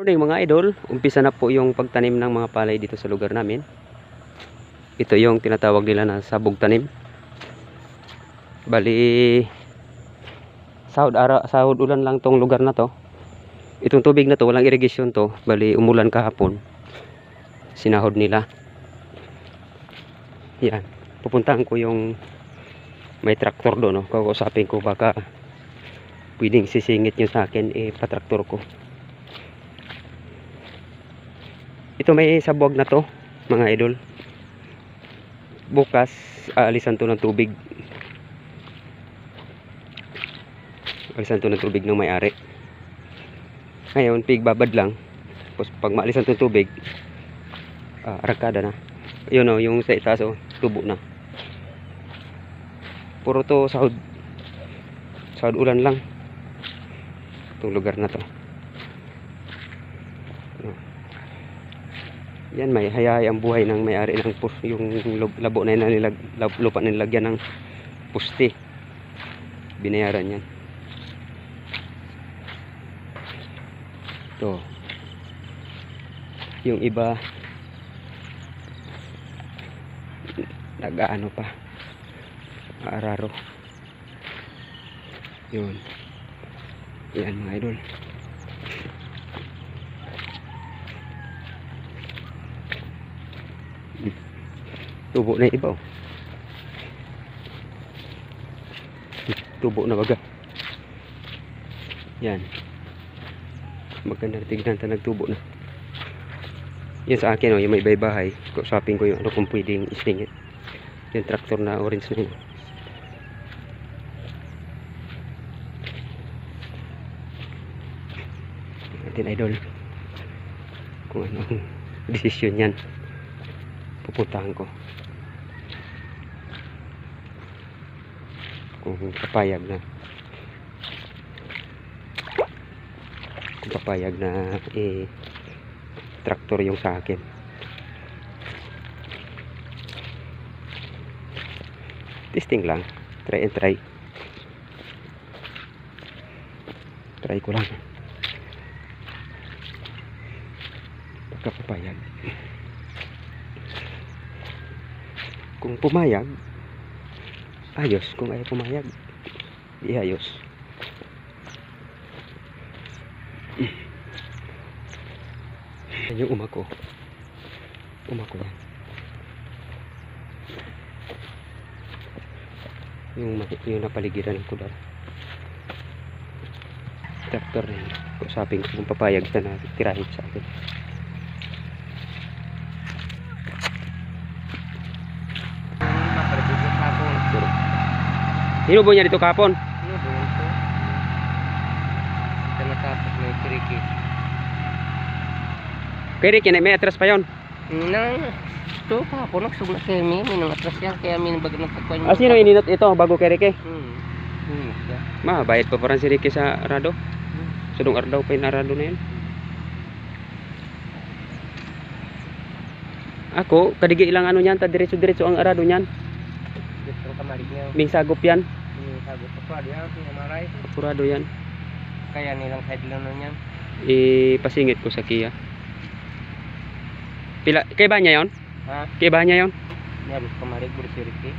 Morning mga idol, umpisa na po yung pagtanim ng mga palay dito sa lugar namin. Ito yung tinatawag nila na sabog tanim. Bali sahod ara sahod ulan lang tong lugar na to. Itong tubig na to, walang irrigation to. Bali umulan kahapon. Sinahod nila. Yan. Pupuntahan ko yung may traktor doon, no. Kakausapin ko baka pwedeng sisingit nyo sa akin eh patraktor ko. Ito may sabog na to, mga idol. Bukas, aalisan to ng tubig. Aalisan to ng tubig ng may-ari. Ngayon, pigbabad lang. Tapos pag maalisan to ng tubig, ah, arkada na. Yun o, yung sa itaas o, tubo na. Puro to sahod. Sahod ulan lang. Itong lugar na to. Yan may hayay ang buhay ng may-ari ng yung labo na nilag, lupa na nilagyan ng puste. Binayaran yan. To. Yung iba nag-ano pa. Araro. Yun. Yan mga idol. Tubo na iba oh. Tubo na baga. Yan. Maganda tignan ta nagtubo na. Yan sa akin oh, yung may ibay bahay. Shopping ko yung ano kung pwedeng isingit. Yung tractor na orange na yun. Natin idol. Kung anong desisyon yan pupuntahan ko kung papayag na. Kung papayag na eh traktor yung sa akin. Testing lang. Try and try. Try ko lang. Pagka papayag kung pumayag ayos kung ayaw pumayag. Di ayos. Yan yung umako umako yan. Yung, yung napaligiran ng kudal traktor na yun kusapin ko kung papayag siya na tirahin sa akin Hinubo niya dito kapon Ano ba ito? Ito natapos may atras pa yon Nang, ito mi. May nang atras yan. Kaya may nabag nagtakwan ah sino ininot ito bago Hmm. Hmm. Ma, bayad pa parang si Ricky sa Arado. Hmm. Pa yung Arado na yan. Ako, kadigi ilang ano niyan, ta diretso-diretso ang Arado niyan. Ming sagop yan. Pa. Diyan. Pinamaray. Apurado yan. Kaya nilang na niyan. Ipasingit ko sa Kia. Pila, kay ba niya yon? Ha? Kay ba niya yon? Niya, kamalig. Buri si Ricky.